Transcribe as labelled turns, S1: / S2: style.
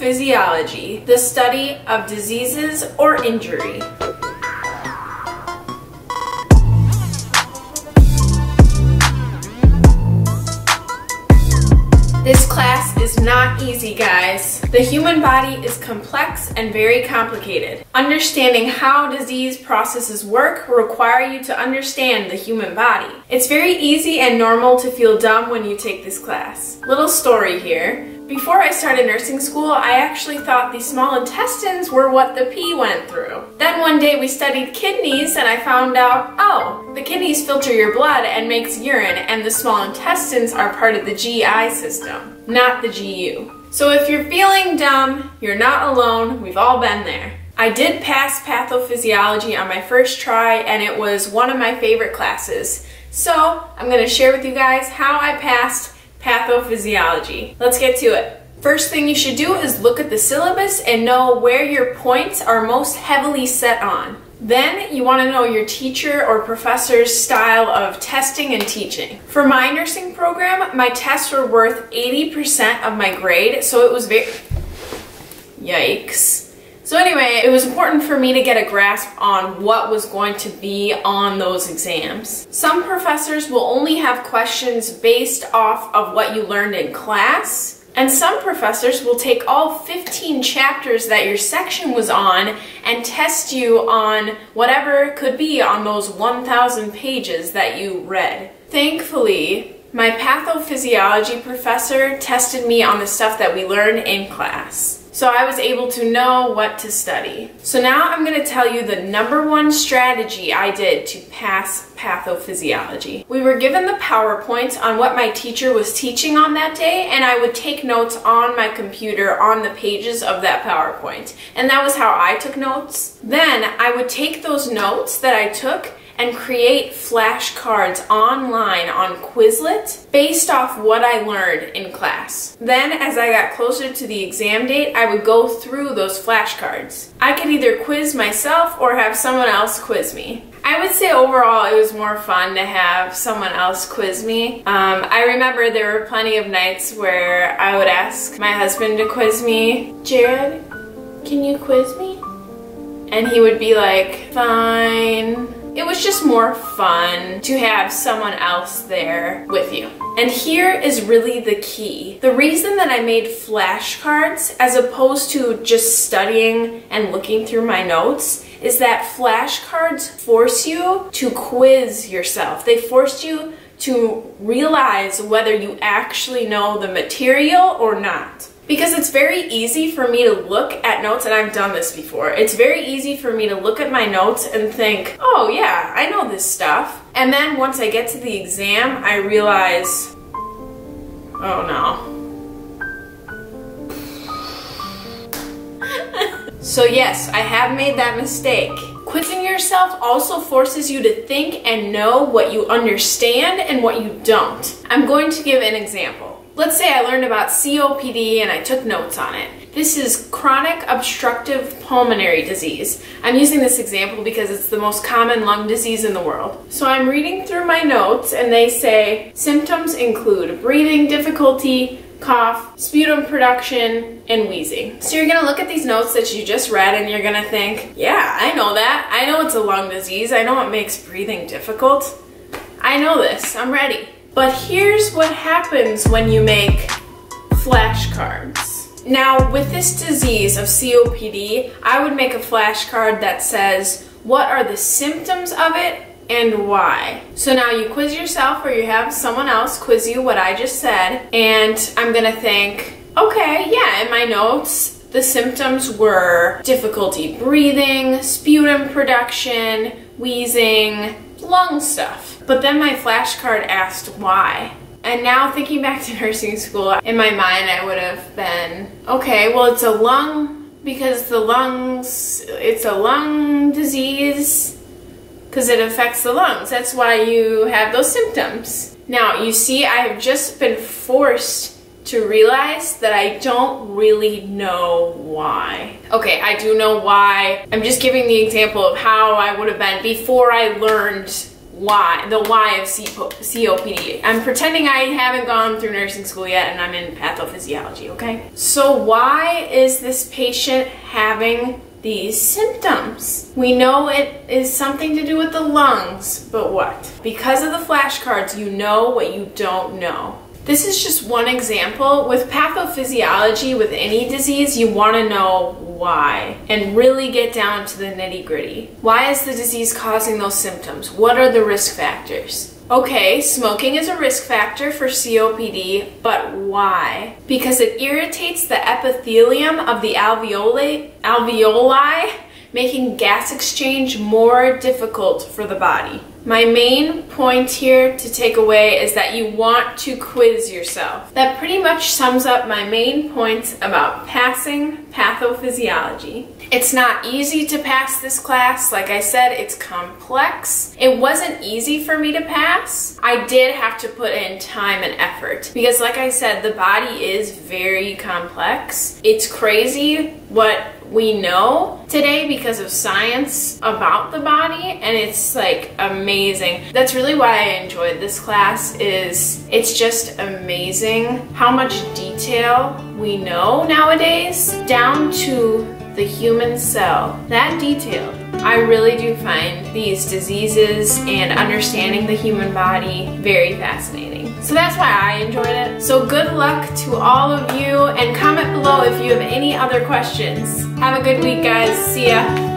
S1: Pathophysiology, the study of diseases or injury. This class is not easy, guys. The human body is complex and very complicated. Understanding how disease processes work require you to understand the human body. It's very easy and normal to feel dumb when you take this class. Little story here. Before I started nursing school, I actually thought the small intestines were what the pee went through. Then one day we studied kidneys and I found out, oh, the kidneys filter your blood and makes urine and the small intestines are part of the GI system, not the GU. So if you're feeling dumb, you're not alone, we've all been there. I did pass pathophysiology on my first try and it was one of my favorite classes. So I'm to share with you guys how I passed pathophysiology. Let's get to it. First thing you should do is look at the syllabus and know where your points are most heavily set on. Then you want to know your teacher or professor's style of testing and teaching. For my nursing program, my tests were worth 80% of my grade, so it was very... Yikes. So anyway, it was important for me to get a grasp on what was going to be on those exams. Some professors will only have questions based off of what you learned in class, and some professors will take all 15 chapters that your section was on and test you on whatever could be on those 1,000 pages that you read. Thankfully, my pathophysiology professor tested me on the stuff that we learned in class so I was able to know what to study. So now I'm going to tell you the number one strategy I did to pass pathophysiology. We were given the PowerPoint on what my teacher was teaching on that day and I would take notes on my computer on the pages of that PowerPoint. And that was how I took notes. Then I would take those notes that I took and create flashcards online on Quizlet based off what I learned in class. Then as I got closer to the exam date, I would go through those flashcards. I could either quiz myself or have someone else quiz me. I would say overall it was more fun to have someone else quiz me. Um, I remember there were plenty of nights where I would ask my husband to quiz me. Jared, can you quiz me? And he would be like, fine. It was just more fun to have someone else there with you. And here is really the key. The reason that I made flashcards as opposed to just studying and looking through my notes is that flashcards force you to quiz yourself. They force you to realize whether you actually know the material or not because it's very easy for me to look at notes, and I've done this before. It's very easy for me to look at my notes and think, oh yeah, I know this stuff. And then once I get to the exam, I realize, oh no. so yes, I have made that mistake. Quizzing yourself also forces you to think and know what you understand and what you don't. I'm going to give an example. Let's say I learned about COPD and I took notes on it. This is chronic obstructive pulmonary disease. I'm using this example because it's the most common lung disease in the world. So I'm reading through my notes and they say symptoms include breathing difficulty, cough, sputum production, and wheezing. So you're gonna look at these notes that you just read and you're gonna think, yeah, I know that. I know it's a lung disease. I know it makes breathing difficult. I know this, I'm ready. But here's what happens when you make flashcards. Now, with this disease of COPD, I would make a flashcard that says, what are the symptoms of it and why. So now you quiz yourself or you have someone else quiz you what I just said and I'm gonna think, okay, yeah, in my notes, the symptoms were difficulty breathing, sputum production, wheezing, lung stuff. But then my flashcard asked why. And now thinking back to nursing school, in my mind I would have been, okay, well it's a lung, because the lungs, it's a lung disease, because it affects the lungs. That's why you have those symptoms. Now, you see, I have just been forced to realize that I don't really know why. Okay, I do know why. I'm just giving the example of how I would have been before I learned why, the why of COPD. I'm pretending I haven't gone through nursing school yet and I'm in pathophysiology, okay? So why is this patient having these symptoms. We know it is something to do with the lungs, but what? Because of the flashcards, you know what you don't know. This is just one example. With pathophysiology, with any disease, you want to know why and really get down to the nitty gritty. Why is the disease causing those symptoms? What are the risk factors? Okay, smoking is a risk factor for COPD, but why? Because it irritates the epithelium of the alveoli, alveoli making gas exchange more difficult for the body. My main point here to take away is that you want to quiz yourself. That pretty much sums up my main points about passing pathophysiology. It's not easy to pass this class. Like I said, it's complex. It wasn't easy for me to pass. I did have to put in time and effort because like I said, the body is very complex. It's crazy what we know today because of science about the body and it's like amazing. That's really why I enjoyed this class is it's just amazing how much detail we know nowadays down to the human cell. That detail. I really do find these diseases and understanding the human body very fascinating. So that's why I enjoyed it. So good luck to all of you and comment below if you have any other questions. Have a good week guys. See ya.